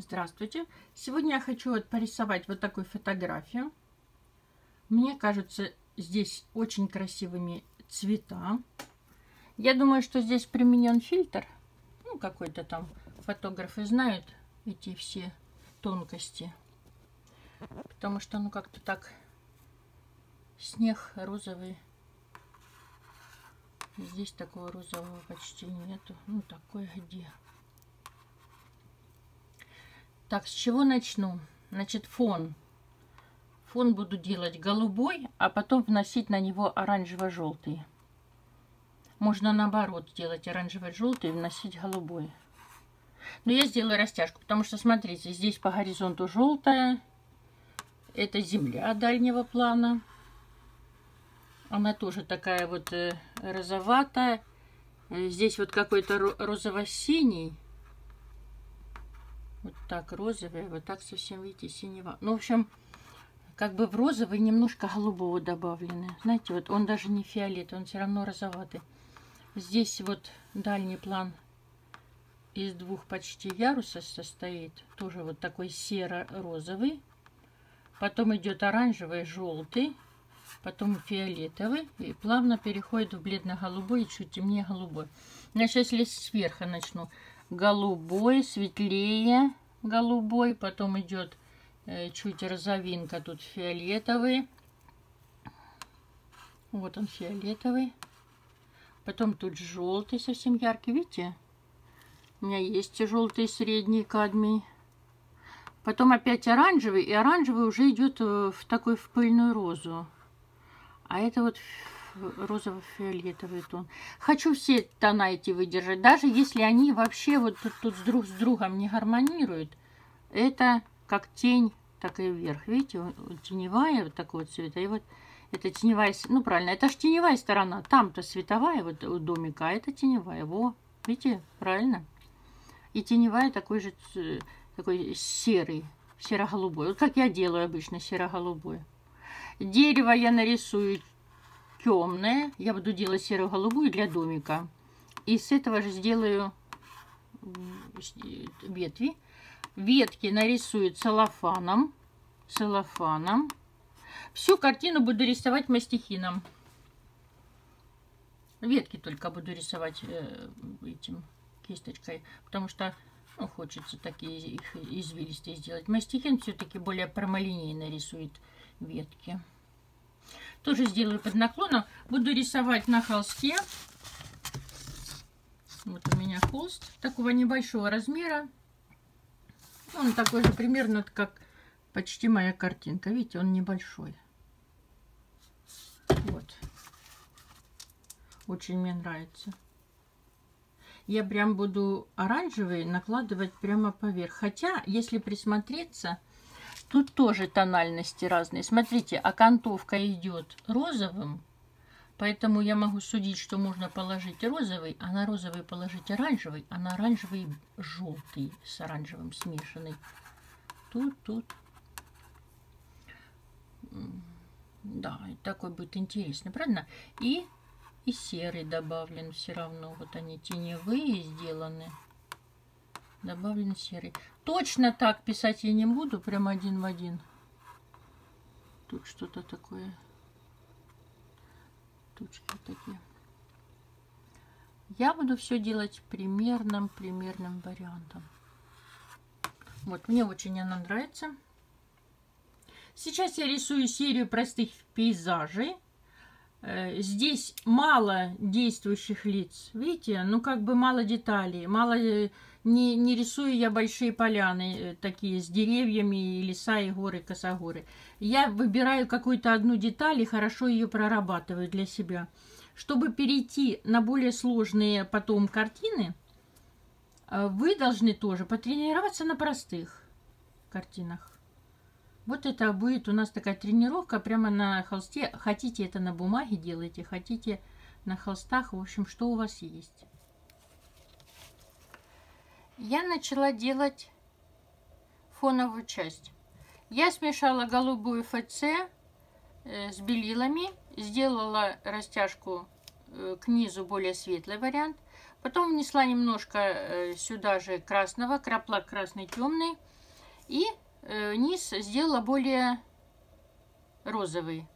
Здравствуйте! Сегодня я хочу вот порисовать вот такую фотографию. Мне кажется, здесь очень красивыми цвета. Я думаю, что здесь применен фильтр. Ну, какой-то там фотографы знают эти все тонкости. Потому что, ну, как-то так снег розовый. Здесь такого розового почти нету. Ну, такой где. Так, с чего начну? Значит, фон. Фон буду делать голубой, а потом вносить на него оранжево-желтый. Можно наоборот сделать оранжево-желтый и вносить голубой. Но я сделаю растяжку, потому что, смотрите, здесь по горизонту желтая. Это земля дальнего плана. Она тоже такая вот э, розоватая. Э, здесь вот какой-то розово-синий. Вот так розовый, вот так совсем, видите, синего. Ну, в общем, как бы в розовый немножко голубого добавлены. Знаете, вот он даже не фиолетовый, он все равно розоватый. Здесь вот дальний план из двух почти ярусов состоит. Тоже вот такой серо-розовый. Потом идет оранжевый, желтый. Потом фиолетовый. И плавно переходит в бледно-голубой и чуть темнее голубой. Значит, если сверху начну голубой, светлее голубой, потом идет э, чуть розовинка, тут фиолетовый. Вот он фиолетовый. Потом тут желтый, совсем яркий, видите? У меня есть желтый средний кадмий. Потом опять оранжевый, и оранжевый уже идет э, в такой в пыльную розу. А это вот розово-фиолетовый тон. Хочу все тона эти выдержать, даже если они вообще вот тут, тут друг с другом не гармонируют. Это как тень, так и вверх. Видите, теневая вот такого цвета. И вот это теневая, ну правильно, это же теневая сторона. Там-то световая вот у домика, а это теневая. Во, видите, правильно. И теневая такой же, такой серый, серо-голубой. Вот как я делаю обычно, серо-голубой. Дерево я нарисую темное. Я буду делать серо-голубую для домика. И с этого же сделаю ветви. Ветки нарисую целлофаном. Целлофаном. Всю картину буду рисовать мастихином. Ветки только буду рисовать э, этим кисточкой, потому что ну, хочется такие их извилистые сделать. Мастихин все-таки более прямолинейно рисует ветки. Тоже сделаю под наклоном. Буду рисовать на холсте. Вот у меня холст такого небольшого размера. Он такой же примерно, как почти моя картинка. Видите, он небольшой. Вот. Очень мне нравится. Я прям буду оранжевый накладывать прямо поверх. Хотя, если присмотреться, Тут тоже тональности разные. Смотрите, окантовка идет розовым, поэтому я могу судить, что можно положить розовый, а на розовый положить оранжевый, а на оранжевый желтый с оранжевым смешанный. Тут, тут. Да, такой будет интересный, правильно? И, и серый добавлен все равно. Вот они теневые сделаны добавлен серый. Точно так писать я не буду, прям один в один. Тут что-то такое. Тучки такие. Я буду все делать примерным, примерным вариантом. Вот, мне очень она нравится. Сейчас я рисую серию простых пейзажей. Э, здесь мало действующих лиц. Видите, ну как бы мало деталей, мало э, не, не рисую я большие поляны, э, такие с деревьями, и леса, и горы, косогоры. Я выбираю какую-то одну деталь и хорошо ее прорабатываю для себя. Чтобы перейти на более сложные потом картины, э, вы должны тоже потренироваться на простых картинах. Вот это будет у нас такая тренировка прямо на холсте. Хотите это на бумаге делайте, хотите на холстах, в общем, что у вас есть я начала делать фоновую часть. Я смешала голубую ФЦ э, с белилами, сделала растяжку э, к низу более светлый вариант. Потом внесла немножко э, сюда же красного, краплак красный темный. И низ сделала более розовый.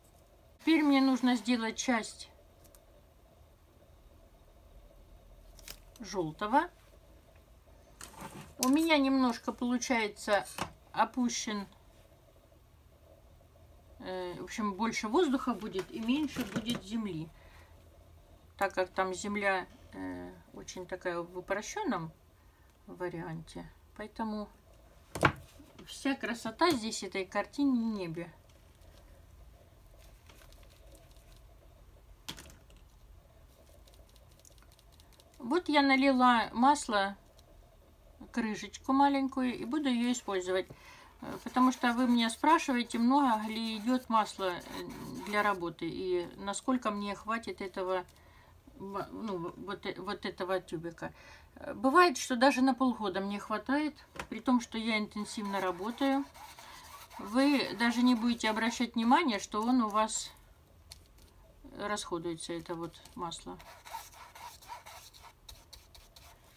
Теперь мне нужно сделать часть желтого. У меня немножко получается опущен, э, в общем, больше воздуха будет и меньше будет земли. Так как там земля э, очень такая в упрощенном варианте, поэтому вся красота здесь этой картины небе. Вот я налила масло, крышечку маленькую, и буду ее использовать. Э, потому что вы меня спрашиваете, много ли идет масло э, для работы, и насколько мне хватит этого, ну, вот, э, вот этого тюбика. Бывает, что даже на полгода мне хватает, при том, что я интенсивно работаю. Вы даже не будете обращать внимание, что он у вас расходуется, это вот масло.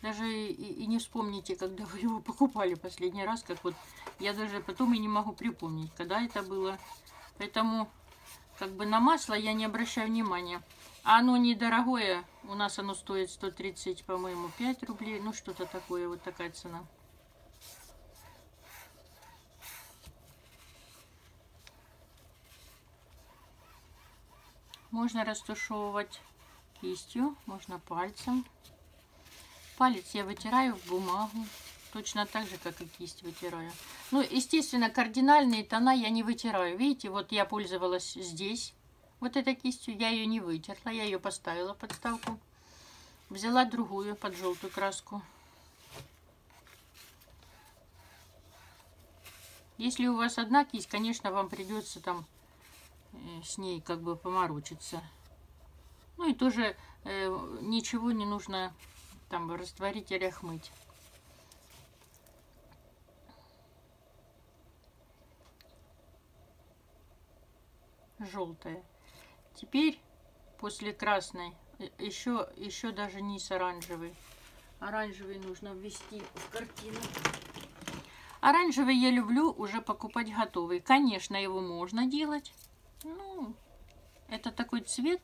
Даже и, и не вспомните, когда вы его покупали последний раз, как вот я даже потом и не могу припомнить, когда это было. Поэтому как бы на масло я не обращаю внимания. А оно недорогое, у нас оно стоит 130, по-моему, 5 рублей, ну что-то такое, вот такая цена. Можно растушевывать кистью, можно пальцем. Палец я вытираю в бумагу. Точно так же, как и кисть вытираю. Ну, естественно, кардинальные тона я не вытираю. Видите, вот я пользовалась здесь. Вот этой кистью. Я ее не вытерла. Я ее поставила в подставку. Взяла другую под желтую краску. Если у вас одна кисть, конечно, вам придется там э, с ней как бы поморочиться. Ну и тоже э, ничего не нужно там растворить или охмыть. Желтая. Теперь после красной еще, еще даже низ оранжевый. Оранжевый нужно ввести в картину. Оранжевый я люблю уже покупать готовый. Конечно, его можно делать. Ну, это такой цвет,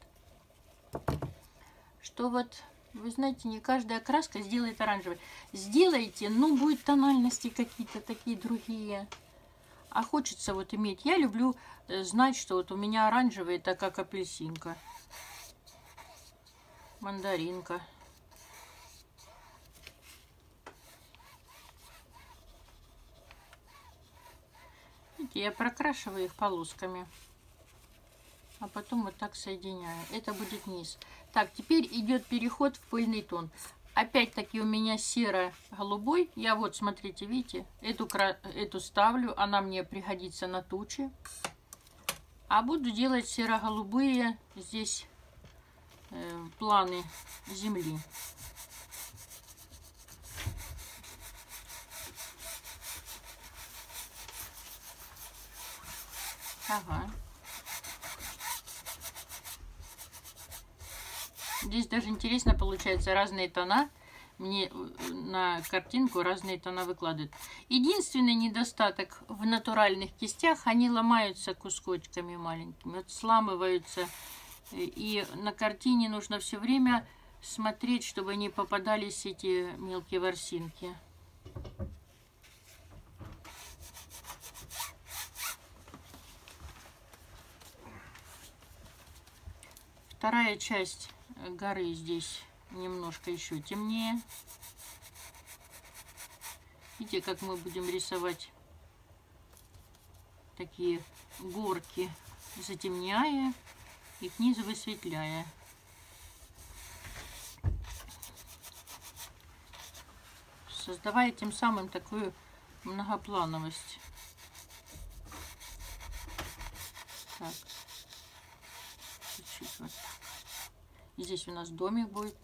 что вот вы знаете, не каждая краска сделает оранжевый. Сделайте, ну, будет тональности какие-то такие другие. А хочется вот иметь. Я люблю э, знать, что вот у меня оранжевый, это как апельсинка. Мандаринка. Видите, я прокрашиваю их полосками а потом вот так соединяю. Это будет низ. Так, теперь идет переход в пыльный тон. Опять-таки у меня серо-голубой. Я вот, смотрите, видите, эту, эту ставлю. Она мне пригодится на тучи. А буду делать серо-голубые здесь э, планы земли. Ага. Здесь даже интересно получается разные тона. Мне э, на картинку разные тона выкладывают. Единственный недостаток в натуральных кистях, они ломаются кусочками маленькими, вот сламываются. И на картине нужно все время смотреть, чтобы не попадались эти мелкие ворсинки. Вторая часть горы здесь немножко еще темнее. Видите, как мы будем рисовать такие горки, затемняя и к низу высветляя. Создавая тем самым такую многоплановость. Так. Чуть-чуть вот Здесь у нас домик будет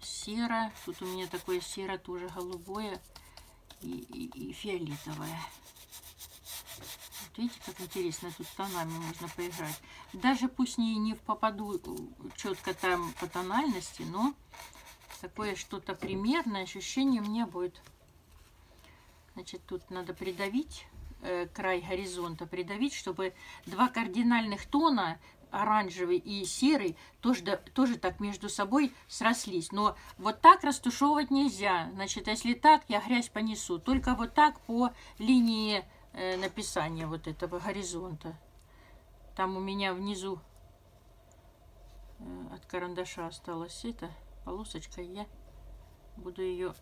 серо. Тут у меня такое серо тоже голубое и, и, и фиолетовое. Вот видите, как интересно тут тонами можно поиграть. Даже пусть не, не попаду четко там по тональности, но такое что-то примерное ощущение у меня будет. Значит, тут надо придавить э, край горизонта, придавить, чтобы два кардинальных тона оранжевый и серый тоже, тоже так между собой срослись. Но вот так растушевывать нельзя. Значит, если так, я грязь понесу. Только вот так по линии э, написания вот этого горизонта. Там у меня внизу э, от карандаша осталась эта полосочка. Я буду ее...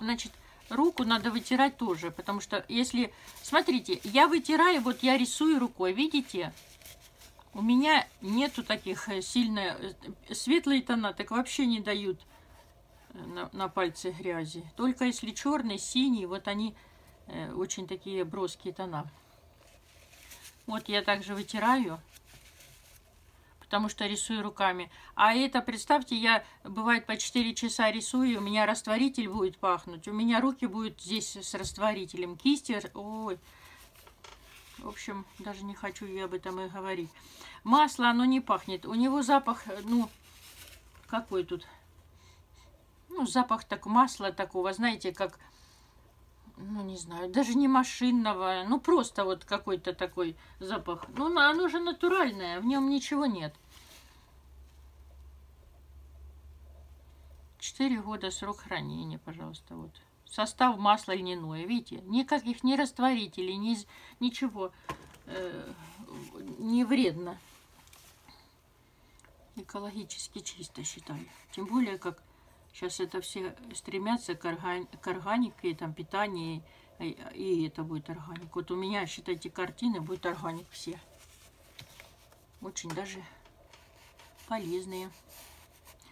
Значит, руку надо вытирать тоже, потому что если... Смотрите, я вытираю, вот я рисую рукой, видите? У меня нету таких э, сильно... Э, светлые тона так вообще не дают э, на, на пальцы грязи. Только если черный, синий, вот они э, очень такие броские тона. Вот я также вытираю, потому что рисую руками. А это, представьте, я, бывает, по 4 часа рисую, у меня растворитель будет пахнуть, у меня руки будут здесь с растворителем, кисти, ой, в общем, даже не хочу я об этом и говорить. Масло, оно не пахнет. У него запах, ну, какой тут? Ну, запах так масла такого, знаете, как, ну, не знаю, даже не машинного, ну, просто вот какой-то такой запах. Ну, оно же натуральное, в нем ничего нет. Четыре года срок хранения, пожалуйста, вот состав масла льняное. Видите, никаких ни растворителей, ни, ничего э, не вредно. Экологически чисто считаю. Тем более, как сейчас это все стремятся к, орган, к органике, там, питанию, и, и это будет органик. Вот у меня, считайте, картины будет органик все. Очень даже полезные.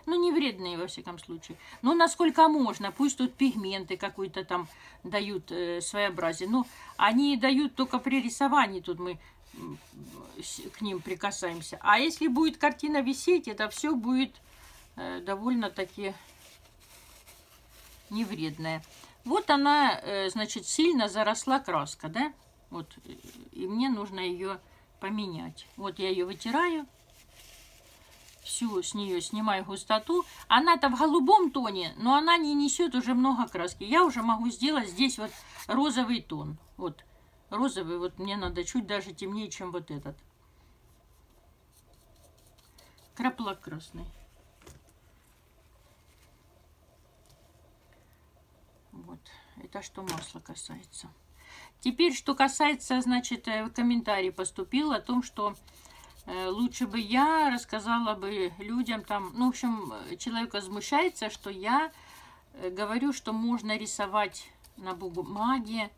Ну, не вредные, во всяком случае. Ну, насколько можно. Пусть тут пигменты какой-то там дают э, своеобразие. Но они дают только при рисовании. Тут мы к ним прикасаемся. А если будет картина висеть, это все будет э, довольно-таки невредное. Вот она, э, значит, сильно заросла краска, да? Вот, и мне нужно ее поменять. Вот я ее вытираю всю с нее снимаю густоту. Она-то в голубом тоне, но она не несет уже много краски. Я уже могу сделать здесь вот розовый тон. Вот розовый, вот мне надо чуть даже темнее, чем вот этот. Краплак красный. Вот, это что масло касается. Теперь, что касается, значит, э, комментарий поступил о том, что лучше бы я рассказала бы людям там, ну, в общем, человек возмущается, что я э, говорю, что можно рисовать на бумаге,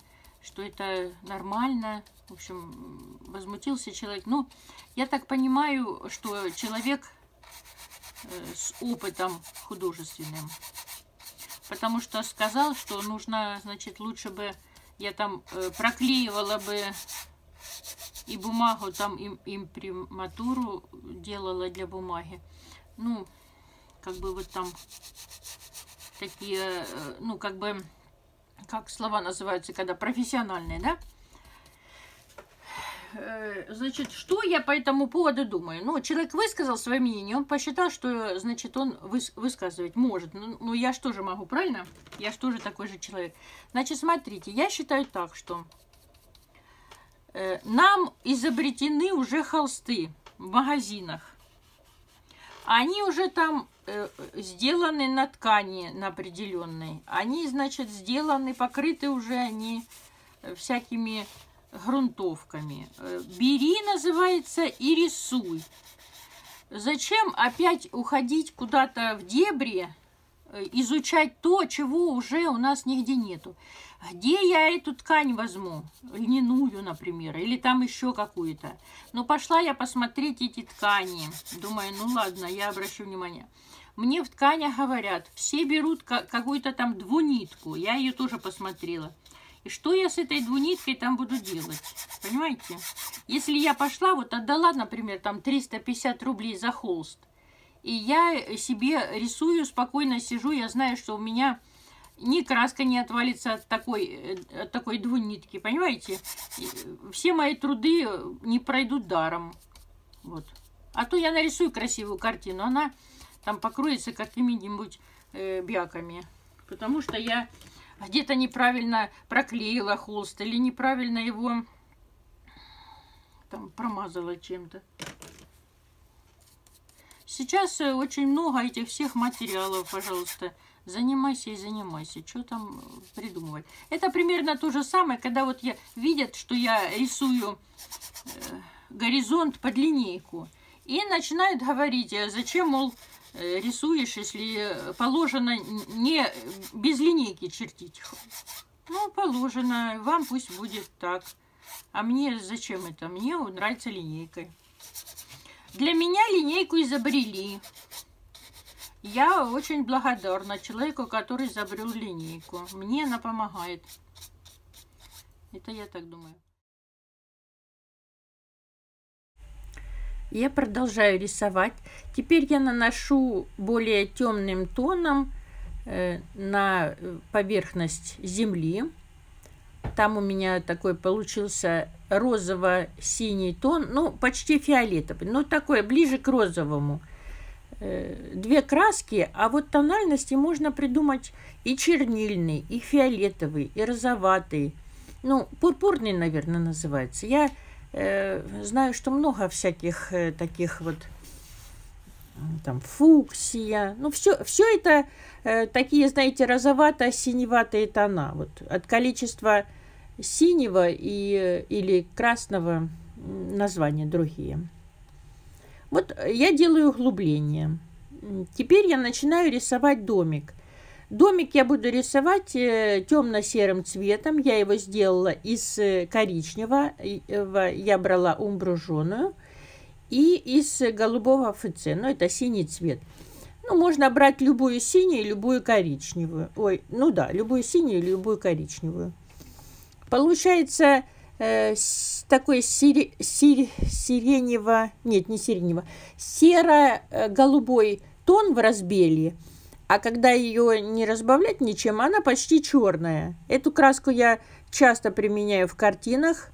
что это нормально. В общем, возмутился человек. Ну, я так понимаю, что человек э, с опытом художественным. Потому что сказал, что нужно, значит, лучше бы я там проклеивала бы и бумагу, там им, имприматуру делала для бумаги. Ну, как бы вот там такие, э, ну, как бы, как слова называются, когда профессиональные, да? Э, значит, что я по этому поводу думаю? Ну, человек высказал свое мнение, он посчитал, что, значит, он выс высказывать может. Ну, ну, я же могу, правильно? Я же тоже такой же человек. Значит, смотрите, я считаю так, что нам изобретены уже холсты в магазинах. Они уже там э, сделаны на ткани на определенной. Они, значит, сделаны, покрыты уже они э, всякими грунтовками. Бери, называется, и рисуй. Зачем опять уходить куда-то в дебри, изучать то, чего уже у нас нигде нету? Где я эту ткань возьму? Льняную, например, или там еще какую-то. Ну, пошла я посмотреть эти ткани. Думаю, ну ладно, я обращу внимание. Мне в тканях говорят, все берут какую-то там двунитку. Я ее тоже посмотрела. И что я с этой двуниткой там буду делать? Понимаете? Если я пошла, вот отдала, например, там 350 рублей за холст, и я себе рисую, спокойно сижу, я знаю, что у меня ни краска не отвалится от такой, э, от такой двунитки, понимаете? Все мои труды не пройдут даром. Вот. А то я нарисую красивую картину, она там покроется какими-нибудь э, бяками. Потому что я где-то неправильно проклеила холст или неправильно его там промазала чем-то. Сейчас э, очень много этих всех материалов, пожалуйста. Занимайся и занимайся. Что там э, придумывать? Это примерно то же самое, когда вот я видят, что я рисую э, горизонт под линейку. И начинают говорить, а зачем, мол, э, рисуешь, если положено не без линейки чертить. Ну, положено, вам пусть будет так. А мне зачем это? Мне нравится линейкой. Для меня линейку изобрели. Я очень благодарна человеку, который изобрел линейку. Мне она помогает. Это я так думаю. Я продолжаю рисовать. Теперь я наношу более темным тоном э, на поверхность земли. Там у меня такой получился розово-синий тон, ну, почти фиолетовый, но такой ближе к розовому. Э, две краски, а вот тональности можно придумать и чернильный, и фиолетовый, и розоватый. Ну, пурпурный, наверное, называется. Я э, знаю, что много всяких э, таких вот там фуксия. Ну, все, все это э, такие, знаете, розовато-синеватые тона. Вот от количества синего и, или красного названия другие. Вот я делаю углубление. Теперь я начинаю рисовать домик. Домик я буду рисовать э, темно-серым цветом. Я его сделала из э, коричневого. Я брала умбруженую. И из голубого ФЦ. Ну, это синий цвет. Ну, можно брать любую синюю, любую коричневую. Ой, ну да, любую синюю, любую коричневую. Получается э, такой сире, сире, сиренево, нет, не сиренево, серо-голубой тон в разбелье. А когда ее не разбавлять ничем, она почти черная. Эту краску я часто применяю в картинах.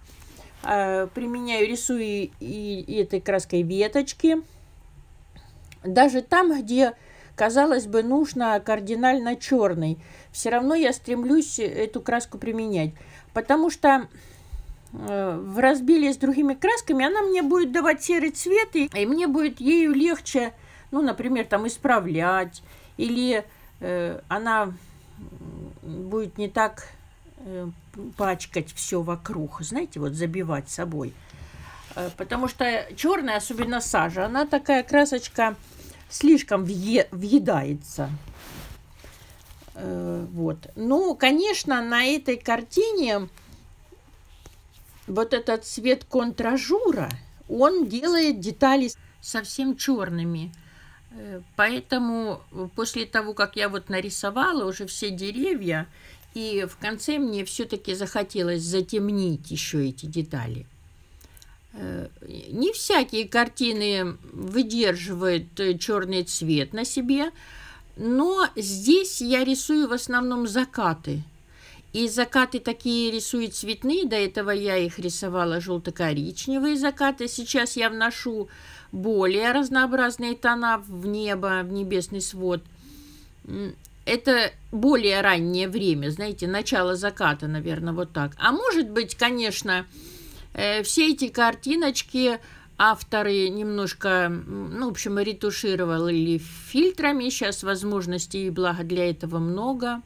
Э, применяю, рисую и, и этой краской веточки. Даже там, где, казалось бы, нужно кардинально черный, все равно я стремлюсь эту краску применять потому что э, в разбиле с другими красками она мне будет давать серый цвет, и, и мне будет ею легче, ну, например, там исправлять, или э, она будет не так э, пачкать все вокруг, знаете, вот забивать собой. Э, потому что черная, особенно сажа, она такая красочка слишком въе, въедается. Э, вот. Ну, конечно, на этой картине вот этот цвет контражура, он делает детали совсем черными. Э, поэтому после того, как я вот нарисовала уже все деревья, и в конце мне все-таки захотелось затемнить еще эти детали. Э, не всякие картины выдерживают черный цвет на себе, но здесь я рисую в основном закаты. И закаты такие рисую цветные. До этого я их рисовала желто-коричневые закаты. Сейчас я вношу более разнообразные тона в небо, в небесный свод. Это более раннее время, знаете, начало заката, наверное, вот так. А может быть, конечно, э, все эти картиночки авторы немножко, ну, в общем, ретушировали фильтрами. Сейчас возможностей и блага для этого много.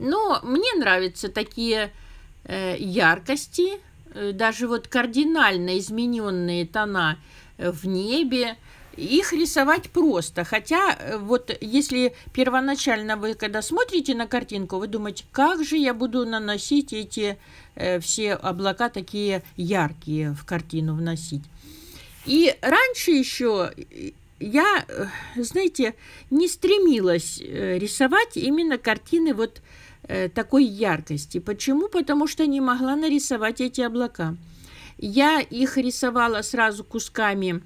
Но мне нравятся такие э, яркости, э, даже вот кардинально измененные тона в небе. Их рисовать просто. Хотя, э, вот если первоначально вы, когда смотрите на картинку, вы думаете, как же я буду наносить эти э, все облака такие яркие в картину вносить. И раньше еще я, э, знаете, не стремилась э, рисовать именно картины вот э, такой яркости. Почему? Потому что не могла нарисовать эти облака. Я их рисовала сразу кусками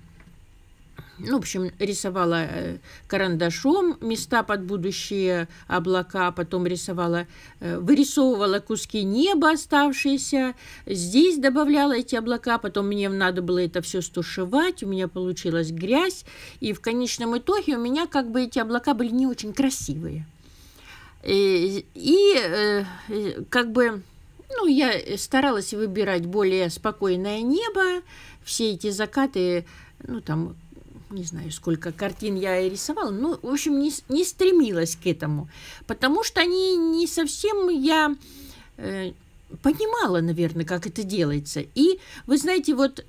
ну, в общем, рисовала э, карандашом места под будущие облака, потом рисовала, э, вырисовывала куски неба оставшиеся, здесь добавляла эти облака, потом мне надо было это все стушевать, у меня получилась грязь, и в конечном итоге у меня как бы эти облака были не очень красивые. И, и как бы, ну, я старалась выбирать более спокойное небо, все эти закаты, ну, там, не знаю, сколько картин я рисовала, ну, в общем, не, не стремилась к этому, потому что они не совсем я э, понимала, наверное, как это делается. И, вы знаете, вот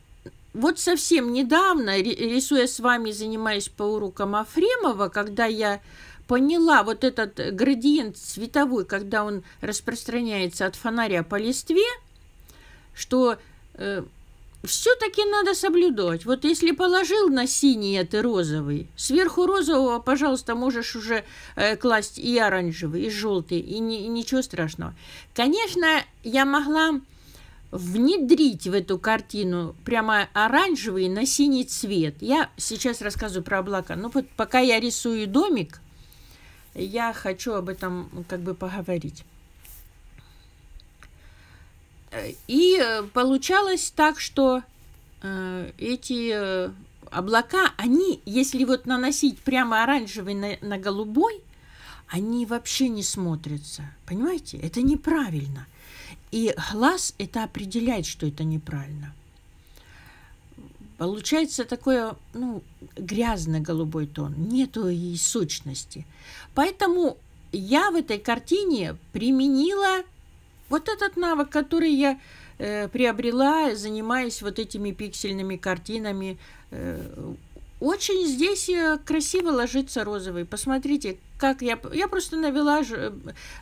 вот совсем недавно, рисуя с вами, занимаясь по урокам Афремова, когда я поняла вот этот градиент цветовой, когда он распространяется от фонаря по листве, что э, все-таки надо соблюдать. Вот если положил на синий это розовый, сверху розового, пожалуйста, можешь уже э, класть и оранжевый, и желтый, и, не, и ничего страшного. Конечно, я могла внедрить в эту картину прямо оранжевый на синий цвет. Я сейчас рассказываю про облака. Ну вот пока я рисую домик, я хочу об этом как бы поговорить. И э, получалось так, что э, эти э, облака, они, если вот наносить прямо оранжевый на, на голубой, они вообще не смотрятся. Понимаете? Это неправильно. И глаз это определяет, что это неправильно. Получается такое, ну, грязно-голубой тон. Нету и сущности. Поэтому я в этой картине применила вот этот навык, который я э, приобрела, занимаясь вот этими пиксельными картинами, э, очень здесь э, красиво ложится розовый. Посмотрите, как я... Я просто навела, э,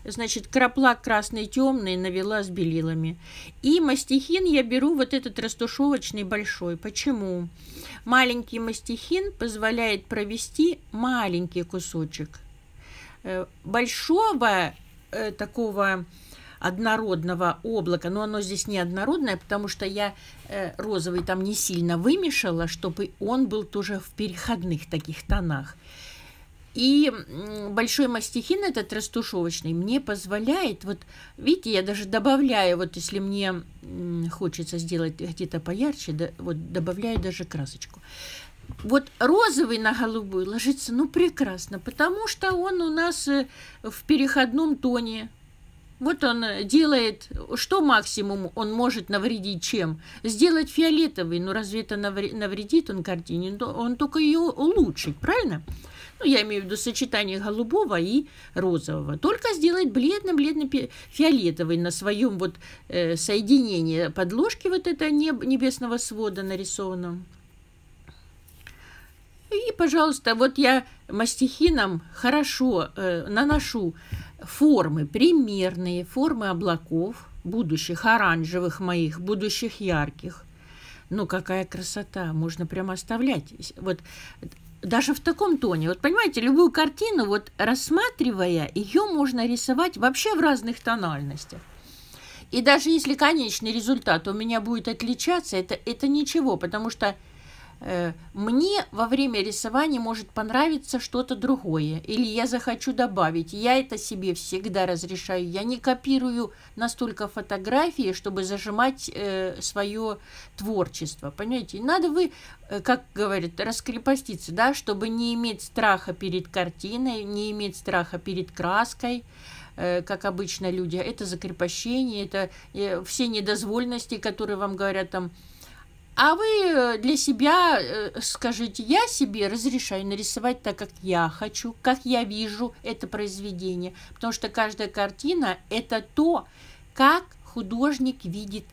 значит, краплак красный темный навела с белилами. И мастихин я беру вот этот растушевочный большой. Почему? Маленький мастихин позволяет провести маленький кусочек. Э, большого такого однородного облака, но оно здесь не однородное, потому что я э, розовый там не сильно вымешала, чтобы он был тоже в переходных таких тонах. И большой мастихин этот растушевочный мне позволяет, вот видите, я даже добавляю, вот если мне хочется сделать где-то поярче, да, вот добавляю даже красочку. Вот розовый на голубой ложится, ну, прекрасно, потому что он у нас э, в переходном тоне, вот он э, делает, что максимум он может навредить чем? Сделать фиолетовый, но разве это навредит он картине? Он только ее улучшит, правильно? Ну, я имею в виду сочетание голубого и розового. Только сделать бледно-бледно-фиолетовый на своем вот э, соединении подложки вот этого неб небесного свода нарисованном. И, пожалуйста, вот я мастихином хорошо э, наношу формы, примерные формы облаков, будущих оранжевых моих, будущих ярких. Ну, какая красота, можно прямо оставлять. Вот даже в таком тоне. Вот понимаете, любую картину, вот рассматривая, ее можно рисовать вообще в разных тональностях. И даже если конечный результат у меня будет отличаться, это, это ничего, потому что мне во время рисования может понравиться что-то другое, или я захочу добавить. Я это себе всегда разрешаю. Я не копирую настолько фотографии, чтобы зажимать э, свое творчество. Понимаете? Надо вы, э, как говорят, раскрепоститься, да, чтобы не иметь страха перед картиной, не иметь страха перед краской э, как обычно люди. Это закрепощение, это все недозвольности, которые вам говорят там, а вы э, для себя э, скажите, я себе разрешаю нарисовать так, как я хочу, как я вижу это произведение. Потому что каждая картина – это то, как художник видит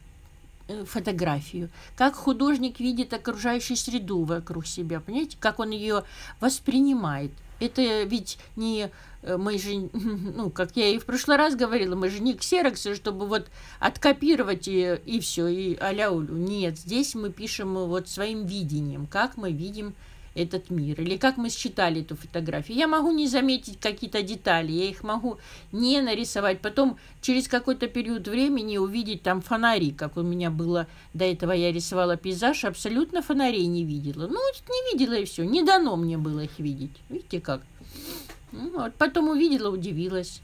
э, фотографию, как художник видит окружающую среду вокруг себя, понимаете, как он ее воспринимает. Это ведь не Э, мы же, ну, как я и в прошлый раз говорила, мы же не ксероксы, чтобы вот откопировать и, и все, и аля улю. Нет, здесь мы пишем вот своим видением, как мы видим этот мир, или как мы считали эту фотографию. Я могу не заметить какие-то детали, я их могу не нарисовать, потом через какой-то период времени увидеть там фонари, как у меня было до этого, я рисовала пейзаж, абсолютно фонарей не видела. Ну, не видела и все, не дано мне было их видеть. Видите как? Ну, вот, потом увидела, удивилась.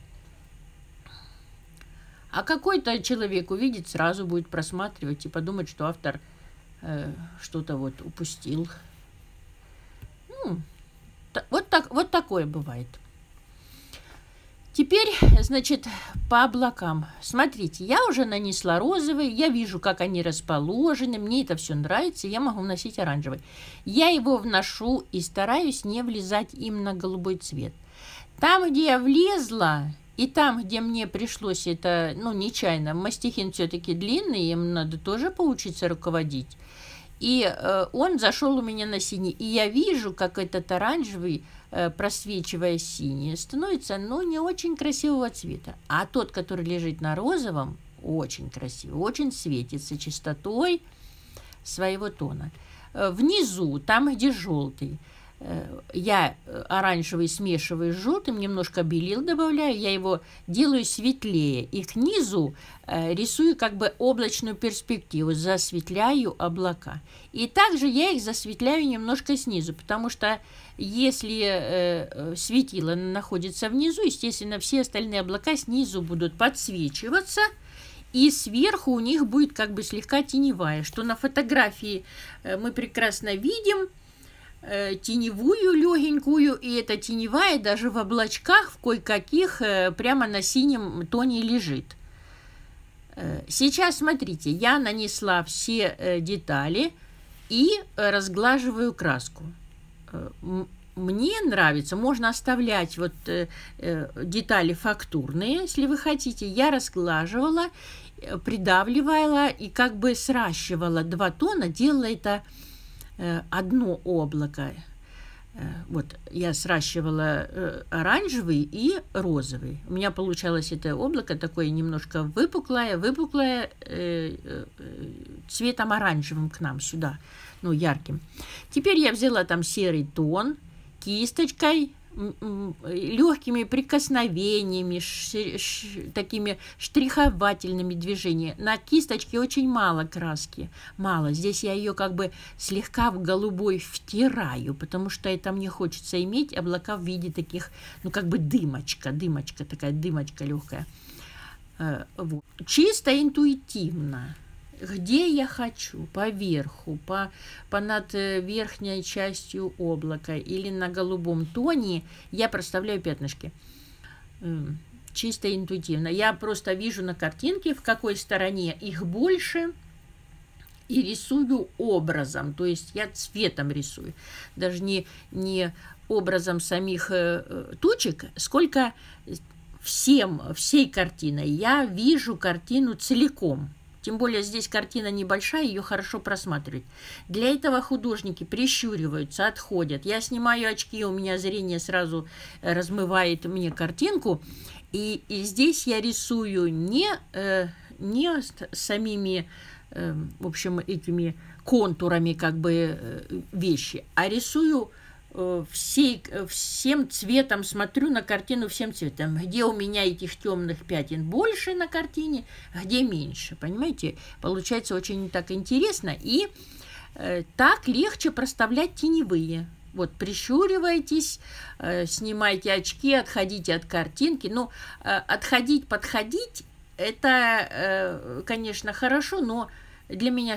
А какой-то человек увидит, сразу будет просматривать и подумать, что автор э, что-то вот упустил. Ну, вот, так, вот такое бывает. Теперь, значит, по облакам. Смотрите, я уже нанесла розовый, я вижу, как они расположены, мне это все нравится, я могу вносить оранжевый. Я его вношу и стараюсь не влезать им на голубой цвет. Там, где я влезла, и там, где мне пришлось это, ну, нечаянно, мастихин все-таки длинный, им надо тоже поучиться руководить. И э, он зашел у меня на синий. И я вижу, как этот оранжевый, э, просвечивая синий, становится, ну, не очень красивого цвета. А тот, который лежит на розовом, очень красивый, очень светится чистотой своего тона. Э, внизу, там, где желтый, я э, оранжевый смешиваю с желтым, немножко белил добавляю, я его делаю светлее. И к низу э, рисую как бы облачную перспективу, засветляю облака. И также я их засветляю немножко снизу, потому что если светило находится внизу, естественно, все остальные облака снизу будут подсвечиваться, и сверху у них будет как бы слегка теневая, что на фотографии мы прекрасно видим – э, теневую легенькую, и эта теневая даже в облачках в кое-каких э, прямо на синем тоне лежит. Э, сейчас смотрите, я нанесла все э, детали и разглаживаю краску. Э, мне нравится, можно оставлять вот э, э, детали фактурные, если вы хотите. Я разглаживала, э, придавливала и как бы сращивала два тона, делала это Э, одно облако. Э, вот я сращивала э, оранжевый и розовый. У меня получалось это облако такое немножко выпуклое, выпуклое цветом оранжевым к нам сюда, ну ярким. Теперь я взяла там серый тон кисточкой легкими прикосновениями, ш, ш, такими штриховательными движениями. На кисточке очень мало краски, мало. Здесь я ее как бы слегка в голубой втираю, потому что это мне хочется иметь облака в виде таких, ну как бы дымочка, дымочка такая, дымочка легкая. Э, вот. Чисто интуитивно где я хочу, по верху, по, по над э, верхней частью облака или на голубом тоне, я проставляю пятнышки. Чисто интуитивно. Я просто вижу на картинке, в какой стороне их больше, и рисую образом, то есть я цветом рисую. Даже не, не образом самих э, э тучек, сколько всем, всей картиной. Я вижу картину целиком. Тем более здесь картина небольшая, ее хорошо просматривать. Для этого художники прищуриваются, отходят. Я снимаю очки, у меня зрение сразу э, размывает мне картинку. И, и здесь я рисую не, э, не самими, э, в общем, этими контурами как бы э, вещи, а рисую всей, э, всем цветом смотрю на картину всем цветом. Где у меня этих темных пятен больше на картине, где меньше. Понимаете? Получается очень так интересно. И э, так легче проставлять теневые. Вот прищуривайтесь, э, снимайте очки, отходите от картинки. Ну, э, отходить, подходить, это, э, конечно, хорошо, но для меня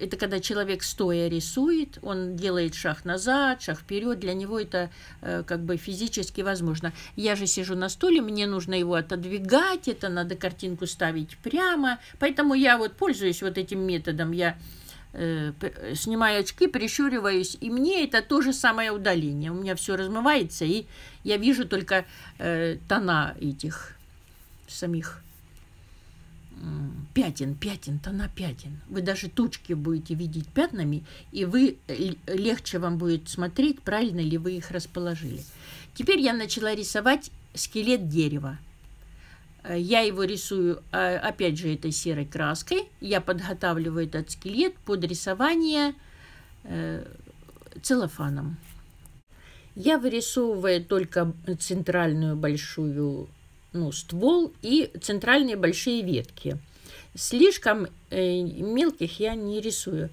это когда человек стоя рисует, он делает шаг назад, шаг вперед, для него это э, как бы физически возможно. Я же сижу на стуле, мне нужно его отодвигать, это надо картинку ставить прямо, поэтому я вот пользуюсь вот этим методом, я э, снимаю очки, прищуриваюсь, и мне это то же самое удаление. У меня все размывается, и я вижу только э, тона этих самих пятен, пятен, тона пятен. Вы даже тучки будете видеть пятнами, и вы легче вам будет смотреть, правильно ли вы их расположили. Теперь я начала рисовать скелет дерева. Э, я его рисую, а, опять же, этой серой краской. Я подготавливаю этот скелет под рисование э, целлофаном. Я вырисовываю только центральную большую ну, ствол и центральные большие ветки. Слишком э, мелких я не рисую.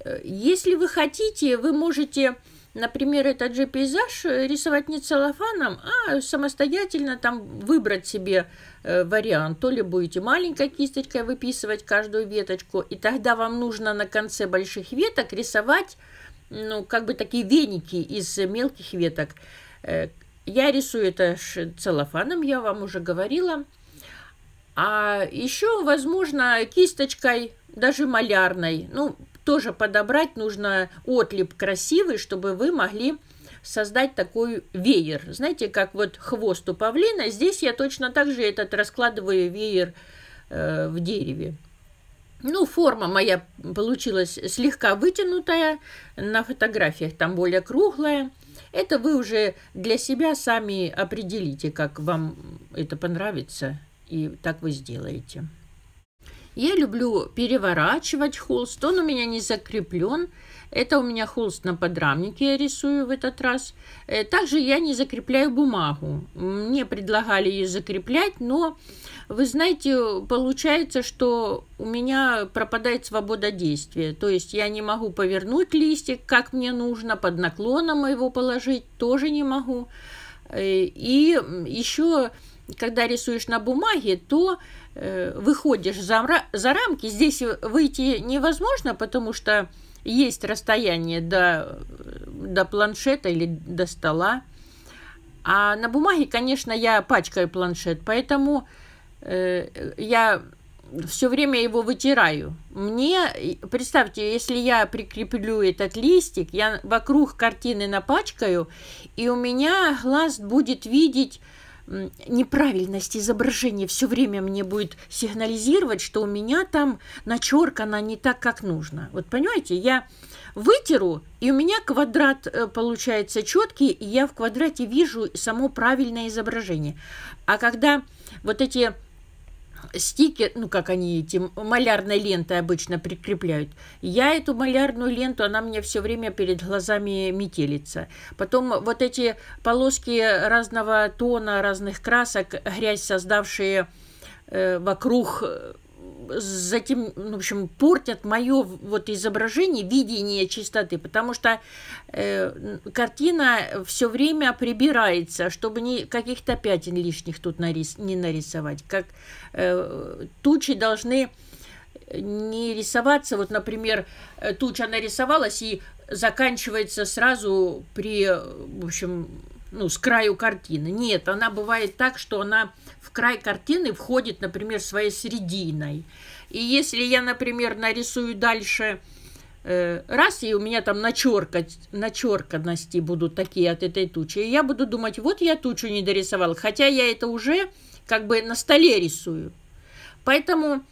Э, если вы хотите, вы можете например, этот же пейзаж э, рисовать не целлофаном, а самостоятельно там выбрать себе э, вариант. То ли будете маленькой кисточкой выписывать каждую веточку, и тогда вам нужно на конце больших веток рисовать, ну, как бы такие веники из мелких веток. Я рисую это целлофаном, я вам уже говорила. А еще, возможно, кисточкой, даже малярной. Ну, тоже подобрать нужно отлип красивый, чтобы вы могли создать такой веер. Знаете, как вот хвост у павлина, здесь я точно так же этот раскладываю веер э, в дереве. Ну, форма моя получилась слегка вытянутая, на фотографиях там более круглая. Это вы уже для себя сами определите, как вам это понравится, и так вы сделаете. Я люблю переворачивать холст. Он у меня не закреплен. Это у меня холст на подрамнике я рисую в этот раз. Э, также я не закрепляю бумагу. Мне предлагали ее закреплять, но вы знаете, получается, что у меня пропадает свобода действия. То есть я не могу повернуть листик, как мне нужно, под наклоном его положить тоже не могу. Э, и еще, когда рисуешь на бумаге, то Э, выходишь за, за рамки, здесь выйти невозможно, потому что есть расстояние до, до планшета или до стола. А на бумаге, конечно, я пачкаю планшет, поэтому э, я все время его вытираю. Мне, представьте, если я прикреплю этот листик, я вокруг картины напачкаю, и у меня глаз будет видеть неправильность изображения все время мне будет сигнализировать, что у меня там начеркано не так, как нужно. Вот понимаете, я вытеру, и у меня квадрат э, получается четкий, и я в квадрате вижу само правильное изображение. А когда вот эти стикер, ну как они эти малярной лентой обычно прикрепляют. Я эту малярную ленту, она мне все время перед глазами метелится. Потом вот эти полоски разного тона, разных красок, грязь создавшие э, вокруг э, затем, ну, в общем, портят мое вот изображение, видение чистоты, потому что э, картина все время прибирается, чтобы не каких-то пятен лишних тут нарис, не нарисовать. Как э, тучи должны не рисоваться, вот, например, э, туча нарисовалась и заканчивается сразу при, в общем, ну, с краю картины. Нет, она бывает так, что она в край картины входит, например, своей серединой. И если я, например, нарисую дальше э, раз, и у меня там начеркать, начерканности будут такие от этой тучи, и я буду думать, вот я тучу не дорисовал, хотя я это уже как бы на столе рисую. Поэтому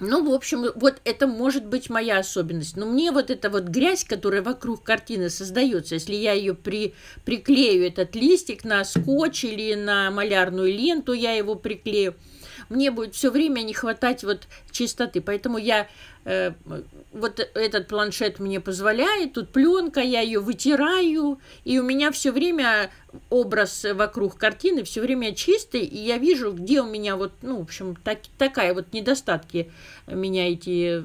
ну, в общем, вот это может быть моя особенность. Но мне вот эта вот грязь, которая вокруг картины создается, если я ее при, приклею, этот листик на скотч или на малярную ленту, я его приклею, мне будет все время не хватать вот чистоты. Поэтому я вот этот планшет мне позволяет, тут пленка, я ее вытираю, и у меня все время образ вокруг картины все время чистый, и я вижу, где у меня вот, ну, в общем, так, такая вот недостатки меня эти,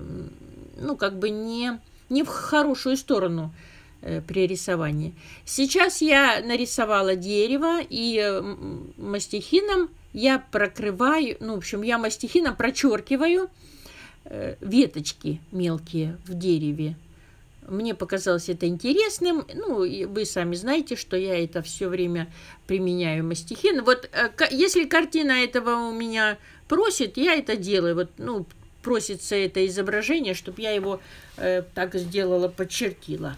ну, как бы не, не в хорошую сторону э, при рисовании. Сейчас я нарисовала дерево и э, мастихином я прокрываю, ну, в общем, я мастихином прочеркиваю э, веточки мелкие в дереве. Мне показалось это интересным. Ну, и вы сами знаете, что я это все время применяю мастихин. Вот э, если картина этого у меня просит, я это делаю. Вот, ну, просится это изображение, чтобы я его э, так сделала, подчертила.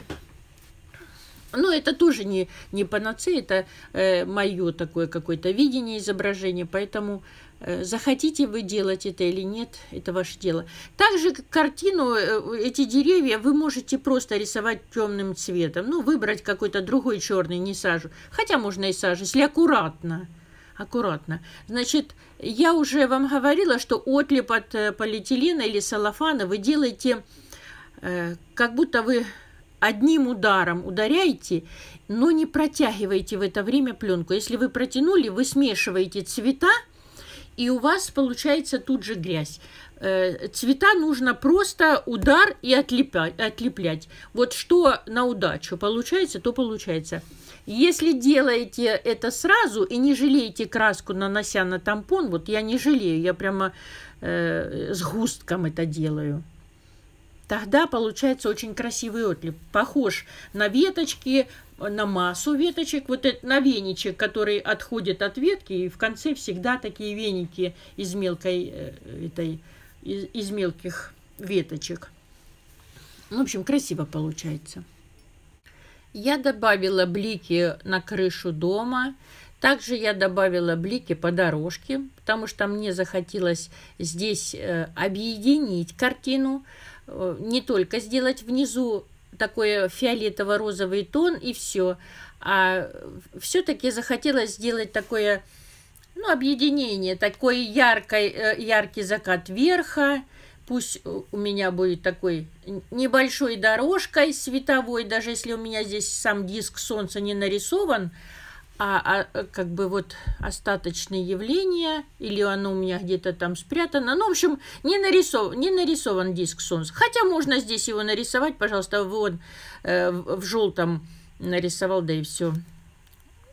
Но это тоже не, не панацея, это э, мое такое какое-то видение изображения, поэтому э, захотите вы делать это или нет, это ваше дело. Также картину, э, эти деревья вы можете просто рисовать темным цветом, ну, выбрать какой-то другой черный, не сажу, хотя можно и сажу, если аккуратно. Аккуратно. Значит, я уже вам говорила, что отлип от э, полиэтилена или салофана вы делаете, э, как будто вы одним ударом ударяете, но не протягиваете в это время пленку. Если вы протянули, вы смешиваете цвета, и у вас получается тут же грязь. Э, цвета нужно просто удар и отлеплять, отлеплять. Вот что на удачу получается, то получается. Если делаете это сразу и не жалеете краску, нанося на тампон, вот я не жалею, я прямо э, с густком это делаю, тогда получается очень красивый отлип. Похож на веточки, на массу веточек, вот этот на веничек, который отходит от ветки, и в конце всегда такие веники из мелкой э, этой, из, из мелких веточек. В общем, красиво получается. Я добавила блики на крышу дома. Также я добавила блики по дорожке, потому что мне захотелось здесь э, объединить картину, не только сделать внизу такой фиолетово-розовый тон и все, а все-таки захотелось сделать такое ну, объединение, такой яркий, э, яркий закат верха, Пусть у меня будет такой небольшой дорожкой световой, даже если у меня здесь сам диск солнца не нарисован, а, а как бы вот остаточные явления, или оно у меня где-то там спрятано. Ну, в общем, не, нарисов, не нарисован диск солнца. Хотя можно здесь его нарисовать, пожалуйста, вот э, в, желтом нарисовал, да и все.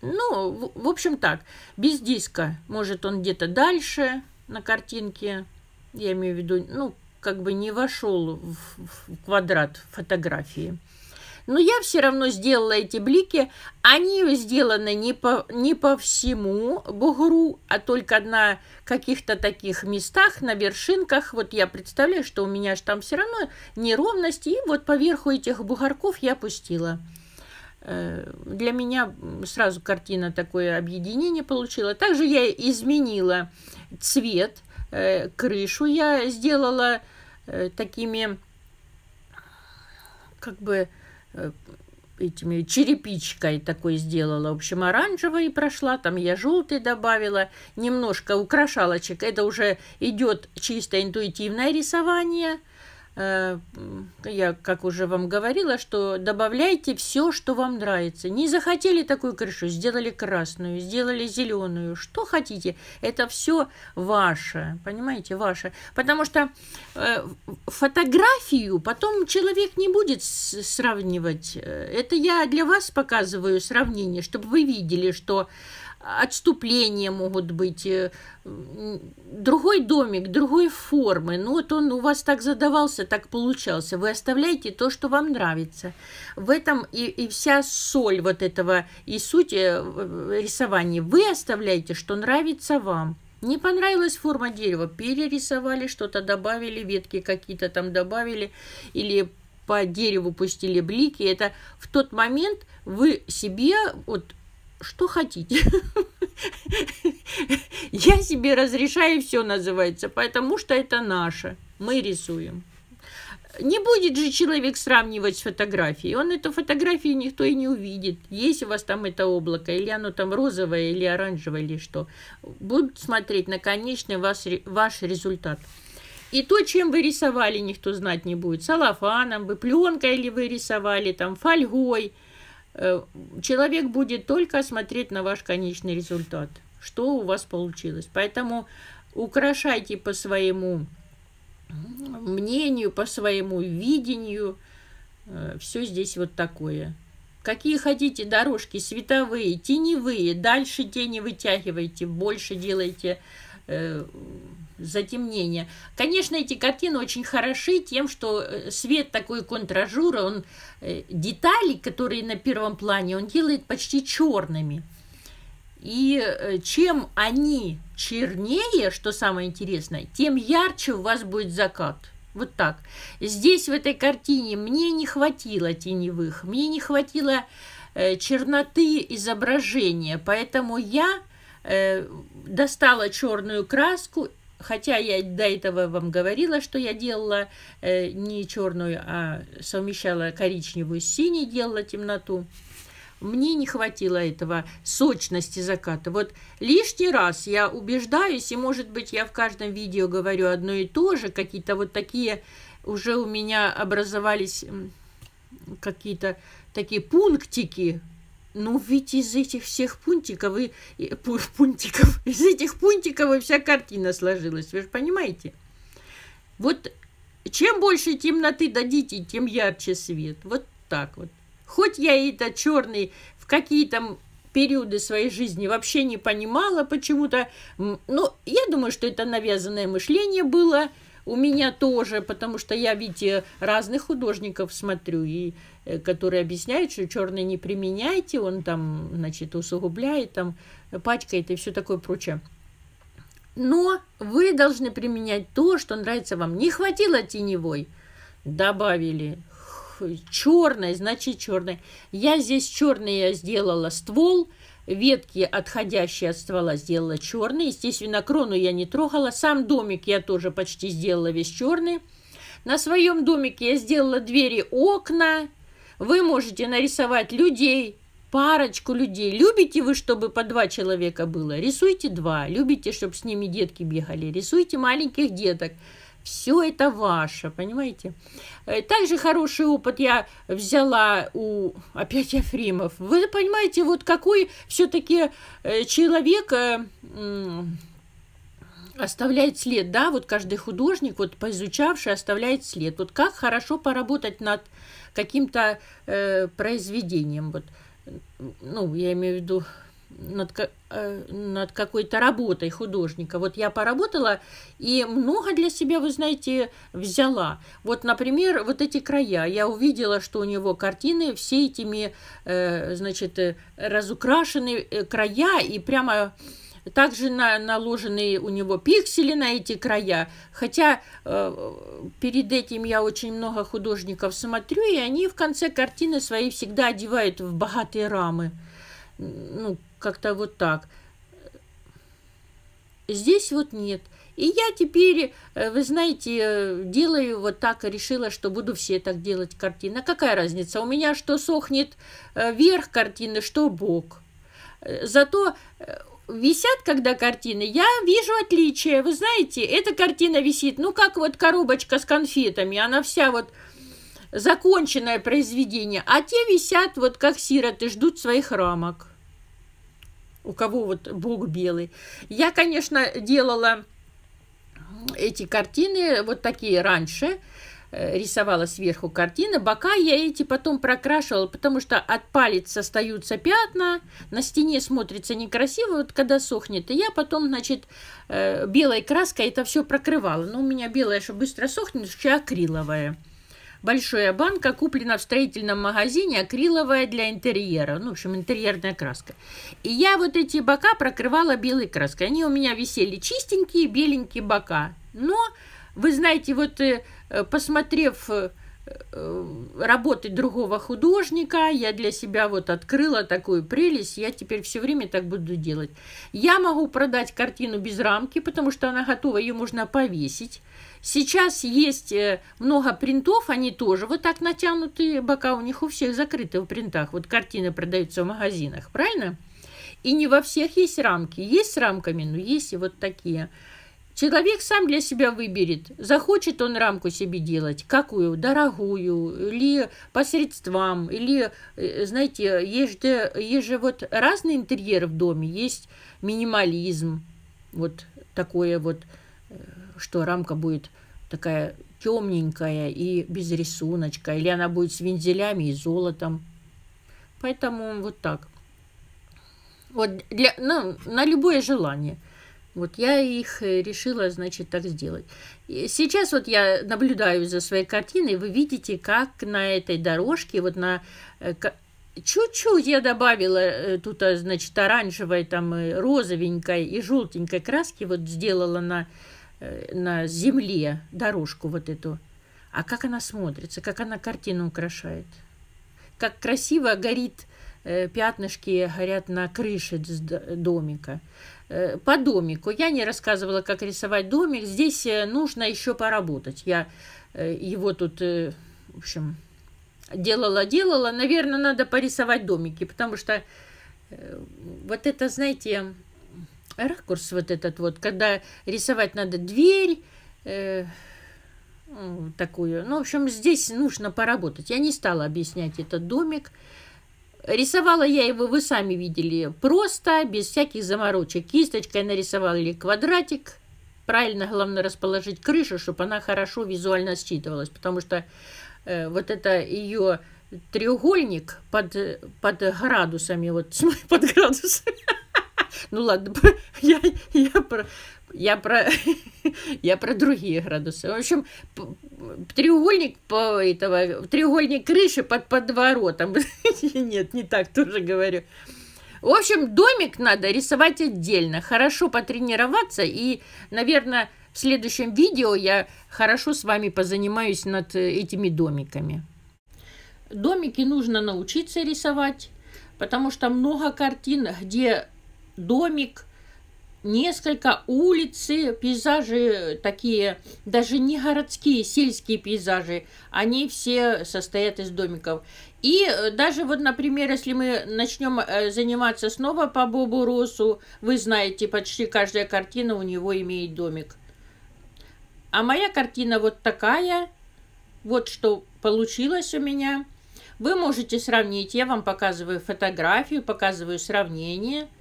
Ну, в, в общем так, без диска. Может, он где-то дальше на картинке. Я имею в виду, ну, как бы не вошел в, в квадрат фотографии. Но я все равно сделала эти блики. Они сделаны не по, не по всему бугру, а только на каких-то таких местах, на вершинках. Вот я представляю, что у меня же там все равно неровности. И вот поверху этих бугорков я пустила. Э, для меня сразу картина такое объединение получила. Также я изменила цвет Э, крышу я сделала э, такими, как бы, этими черепичкой такой сделала. В общем, оранжевый прошла, там я желтый добавила, немножко украшалочек. Это уже идет чисто интуитивное рисование. Э, я, как уже вам говорила, что добавляйте все, что вам нравится. Не захотели такую крышу, сделали красную, сделали зеленую, что хотите. Это все ваше, понимаете, ваше. Потому что э, фотографию потом человек не будет сравнивать. Это я для вас показываю сравнение, чтобы вы видели, что отступления могут быть, э, другой домик, другой формы. Ну вот он у вас так задавался, так получался. Вы оставляете то, что вам нравится. В этом и, и вся соль вот этого и суть э, рисования. Вы оставляете, что нравится вам. Не понравилась форма дерева, перерисовали, что-то добавили, ветки какие-то там добавили, или по дереву пустили блики. Это в тот момент вы себе вот что хотите. Я себе разрешаю все называется, потому что это наше. Мы рисуем. Не будет же человек сравнивать с фотографией. Он эту фотографию никто и не увидит. Есть у вас там это облако, или оно там розовое, или оранжевое, или что. Будут смотреть на конечный ваш, ваш результат. И то, чем вы рисовали, никто знать не будет. Салафаном вы, пленкой или вы рисовали, там, фольгой – человек будет только смотреть на ваш конечный результат, что у вас получилось. Поэтому украшайте по своему мнению, по своему видению. Э, Все здесь вот такое. Какие хотите дорожки, световые, теневые, дальше тени вытягивайте, больше делайте э, затемнение. Конечно, эти картины очень хороши тем, что э, свет такой контражура, он э, детали, которые на первом плане, он делает почти черными. И э, чем они чернее, что самое интересное, тем ярче у вас будет закат. Вот так. Здесь, в этой картине, мне не хватило теневых, мне не хватило черноты изображения, поэтому я достала черную краску Хотя я до этого вам говорила, что я делала э, не черную, а совмещала коричневую с синей, делала темноту. Мне не хватило этого сочности заката. Вот лишний раз я убеждаюсь, и, может быть, я в каждом видео говорю одно и то же, какие-то вот такие уже у меня образовались какие-то такие пунктики. Ну, ведь из этих всех пунктиков, и, пунктиков, из этих пунктиков и вся картина сложилась, вы же понимаете? Вот чем больше темноты дадите, тем ярче свет. Вот так вот. Хоть я и это черный в какие-то периоды своей жизни вообще не понимала почему-то. Ну, я думаю, что это навязанное мышление было у меня тоже, потому что я, видите, разных художников смотрю, и э, которые объясняют, что черный не применяйте, он там, значит, усугубляет, там, пачкает и все такое прочее. Но вы должны применять то, что нравится вам. Не хватило теневой, добавили черной, значит черной. Я здесь черный я сделала ствол, ветки, отходящие от ствола, сделала черный. Естественно, крону я не трогала. Сам домик я тоже почти сделала весь черный. На своем домике я сделала двери, окна. Вы можете нарисовать людей, парочку людей. Любите вы, чтобы по два человека было? Рисуйте два. Любите, чтобы с ними детки бегали? Рисуйте маленьких деток. Все это ваше, понимаете? Э, также хороший опыт я взяла у, опять Ефремов. Вы понимаете, вот какой все-таки э, человек э, оставляет след, да, вот каждый художник, вот поизучавший, оставляет след. Вот как хорошо поработать над каким-то э, произведением, вот, ну, я имею в виду над, э, над какой-то работой художника. Вот я поработала и много для себя, вы знаете, взяла. Вот, например, вот эти края. Я увидела, что у него картины все этими, э, значит, э, разукрашены края и прямо также на, наложены у него пиксели на эти края. Хотя э, перед этим я очень много художников смотрю, и они в конце картины свои всегда одевают в богатые рамы. Ну, как-то вот так. Здесь вот нет. И я теперь, э, вы знаете, делаю вот так, решила, что буду все так делать картины. А какая разница? У меня что сохнет э, верх картины, что бок. Э, зато висят, когда картины, я вижу отличия. Вы знаете, эта картина висит, ну, как вот коробочка с конфетами, она вся вот законченное произведение, а те висят вот как сироты, ждут своих рамок у кого вот Бог белый. Я, конечно, делала эти картины вот такие раньше, э, рисовала сверху картины, бока я эти потом прокрашивала, потому что от палец остаются пятна, на стене смотрится некрасиво, вот когда сохнет, и я потом, значит, э, белой краской это все прокрывала. Но у меня белая, что быстро сохнет, что акриловая. Большая банка куплена в строительном магазине, акриловая для интерьера. Ну, в общем, интерьерная краска. И я вот эти бока прокрывала белой краской. Они у меня висели чистенькие, беленькие бока. Но, вы знаете, вот э, посмотрев э, работы другого художника, я для себя вот открыла такую прелесть, я теперь все время так буду делать. Я могу продать картину без рамки, потому что она готова, ее можно повесить. Сейчас есть э, много принтов, они тоже вот так натянуты, бока у них у всех закрыты в принтах. Вот картины продаются в магазинах, правильно? И не во всех есть рамки. Есть с рамками, но есть и вот такие. Человек сам для себя выберет, захочет он рамку себе делать, какую, дорогую, или по средствам, или, э, знаете, есть же, есть же вот разные интерьеры в доме, есть минимализм, вот такое вот что рамка будет такая темненькая и без рисуночка, или она будет с вензелями и золотом. Поэтому вот так. Вот для, ну, на любое желание. Вот я их э, решила, значит, так сделать. И сейчас вот я наблюдаю за своей картиной, вы видите, как на этой дорожке, вот на э, чуть-чуть я добавила э, тут, значит, оранжевой, там, розовенькой и желтенькой краски, вот сделала на на земле дорожку вот эту. А как она смотрится, как она картину украшает. Как красиво горит, э, пятнышки горят на крыше домика. Э, по домику. Я не рассказывала, как рисовать домик. Здесь нужно еще поработать. Я его тут, в общем, делала-делала. Наверное, надо порисовать домики, потому что вот это, знаете, ракурс вот этот вот, когда рисовать надо дверь, э, такую. Ну, в общем, здесь нужно поработать. Я не стала объяснять этот домик. Рисовала я его, вы сами видели, просто, без всяких заморочек. Кисточкой нарисовала или квадратик. Правильно, главное, расположить крышу, чтобы она хорошо визуально считывалась, потому что э, вот это ее треугольник под, под градусами, вот под градусами. Ну ладно, я, я про, я про, я про другие градусы. В общем, треугольник по этого, треугольник крыши под подворотом. Нет, не так тоже говорю. В общем, домик надо рисовать отдельно, хорошо потренироваться, и, наверное, в следующем видео я хорошо с вами позанимаюсь над этими домиками. Домики нужно научиться рисовать, потому что много картин, где домик, несколько улицы, пейзажи такие, даже не городские, сельские пейзажи, они все состоят из домиков. И э, даже вот, например, если мы начнем э, заниматься снова по Бобу Росу, вы знаете, почти каждая картина у него имеет домик. А моя картина вот такая, вот что получилось у меня. Вы можете сравнить, я вам показываю фотографию, показываю сравнение –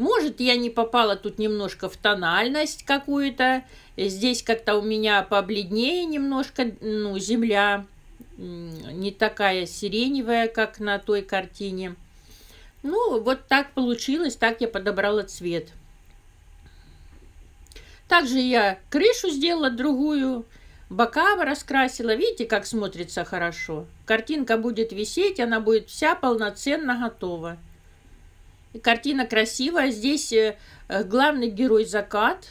может, я не попала тут немножко в тональность какую-то. Здесь как-то у меня побледнее немножко, ну, земля не такая сиреневая, как на той картине. Ну, вот так получилось, так я подобрала цвет. Также я крышу сделала другую, бока раскрасила. Видите, как смотрится хорошо? Картинка будет висеть, она будет вся полноценно готова. Картина красивая. Здесь э, главный герой закат.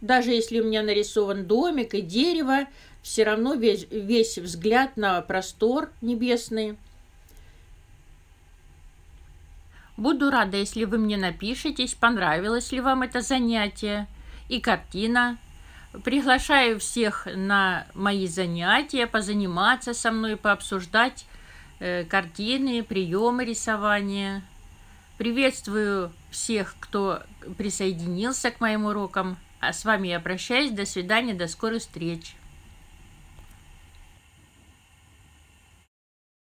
Даже если у меня нарисован домик и дерево, все равно весь, весь взгляд на простор небесный. Буду рада, если вы мне напишитесь, понравилось ли вам это занятие и картина. Приглашаю всех на мои занятия, позаниматься со мной, пообсуждать э, картины, приемы рисования. Приветствую всех, кто присоединился к моим урокам. А с вами я прощаюсь. До свидания, до скорых встреч.